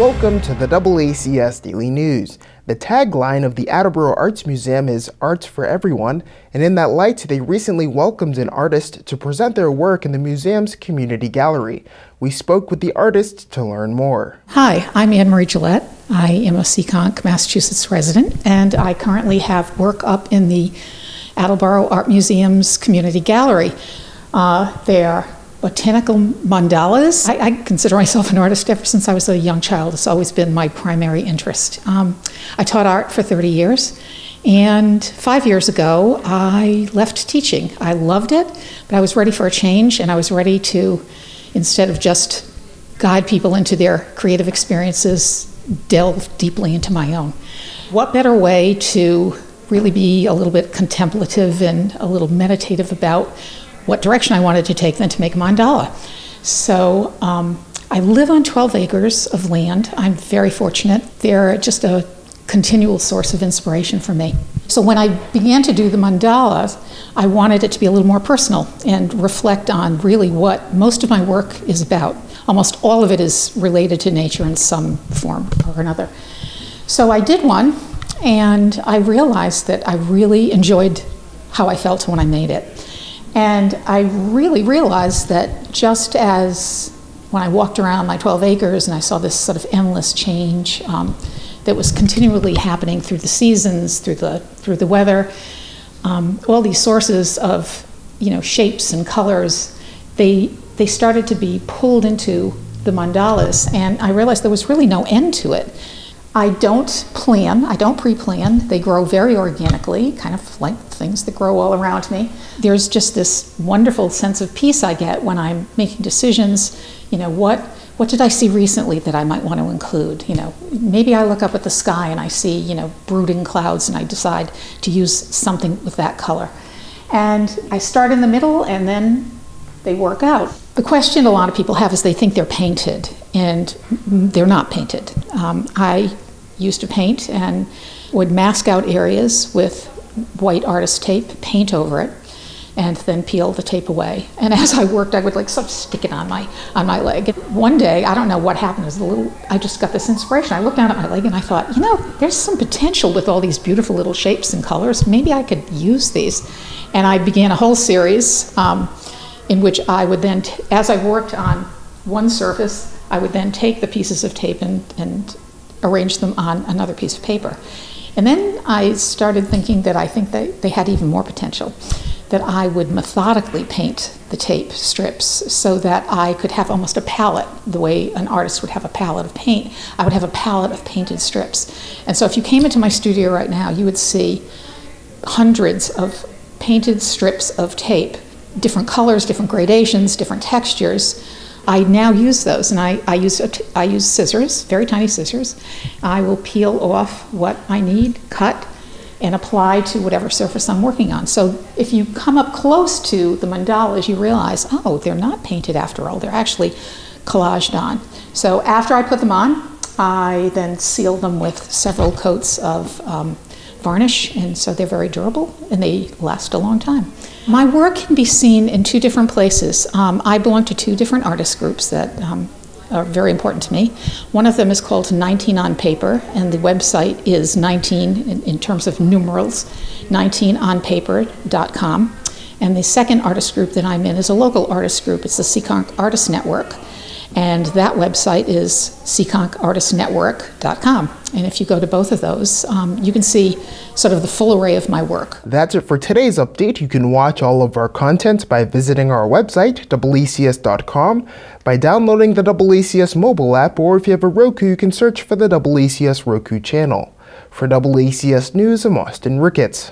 Welcome to the AACS Daily News. The tagline of the Attleboro Arts Museum is Arts for Everyone, and in that light, they recently welcomed an artist to present their work in the museum's community gallery. We spoke with the artist to learn more. Hi, I'm Ann-Marie Gillett. I am a Seekonk, Massachusetts resident, and I currently have work up in the Attleboro Art Museum's community gallery. Uh, they are botanical mandalas. I, I, consider myself an artist ever since I was a young child. It's always been my primary interest. Um, I taught art for 30 years, and five years ago, I left teaching. I loved it, but I was ready for a change, and I was ready to, instead of just guide people into their creative experiences, delve deeply into my own. What better way to really be a little bit contemplative and a little meditative about what direction I wanted to take than to make a mandala. So um, I live on 12 acres of land. I'm very fortunate. They're just a continual source of inspiration for me. So when I began to do the mandalas, I wanted it to be a little more personal and reflect on really what most of my work is about. Almost all of it is related to nature in some form or another. So I did one, and I realized that I really enjoyed how I felt when I made it. And I really realized that just as when I walked around my 12 acres and I saw this sort of endless change um, that was continually happening through the seasons, through the, through the weather, um, all these sources of you know, shapes and colors, they, they started to be pulled into the mandalas. And I realized there was really no end to it. I don't plan, I don't pre plan. They grow very organically, kind of like things that grow all around me. There's just this wonderful sense of peace I get when I'm making decisions. You know, what, what did I see recently that I might want to include? You know, maybe I look up at the sky and I see, you know, brooding clouds and I decide to use something with that color. And I start in the middle and then they work out. The question a lot of people have is they think they're painted, and they're not painted. Um, I used to paint and would mask out areas with white artist tape, paint over it, and then peel the tape away. And as I worked, I would like sort of stick it on my on my leg. One day, I don't know what happened. It was a little. I just got this inspiration. I looked down at my leg and I thought, you know, there's some potential with all these beautiful little shapes and colors. Maybe I could use these. And I began a whole series. Um, in which I would then, as I worked on one surface, I would then take the pieces of tape and, and arrange them on another piece of paper. And then I started thinking that I think that they had even more potential, that I would methodically paint the tape strips so that I could have almost a palette, the way an artist would have a palette of paint. I would have a palette of painted strips. And so if you came into my studio right now, you would see hundreds of painted strips of tape different colors, different gradations, different textures. I now use those, and I, I, use, I use scissors, very tiny scissors. I will peel off what I need, cut, and apply to whatever surface I'm working on. So if you come up close to the mandalas, you realize, oh, they're not painted after all, they're actually collaged on. So after I put them on, I then seal them with several coats of um, varnish, and so they're very durable and they last a long time. My work can be seen in two different places. Um, I belong to two different artist groups that um, are very important to me. One of them is called 19 on Paper, and the website is 19 in, in terms of numerals, 19onpaper.com. And the second artist group that I'm in is a local artist group. It's the Seekonk Artist Network. And that website is seekonkartistnetwork.com. And if you go to both of those, um, you can see sort of the full array of my work. That's it for today's update. You can watch all of our content by visiting our website, AACS.com, by downloading the AACS mobile app, or if you have a Roku, you can search for the AACS Roku channel. For AACS News, I'm Austin Ricketts.